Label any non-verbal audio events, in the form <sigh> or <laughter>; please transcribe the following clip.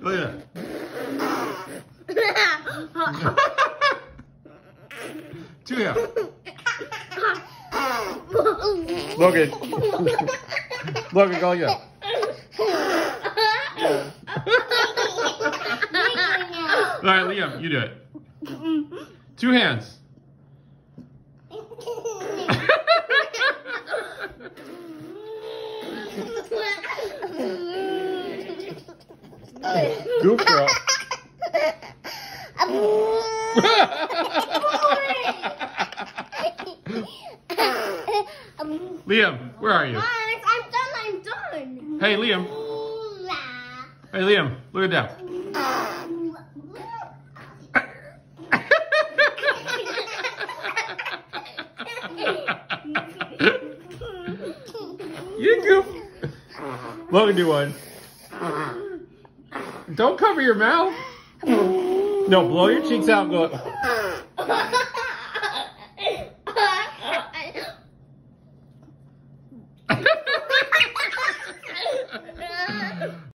Look at that. Two hands. Logan. Logan, go. All right, Liam, you do it. Two hands. <laughs> Girl. <laughs> Liam, where are you? I'm done, I'm done. Hey, Liam. Hey, Liam, look at that. <laughs> you goof. Logan, do one. Don't cover your mouth. No, blow your cheeks out and go.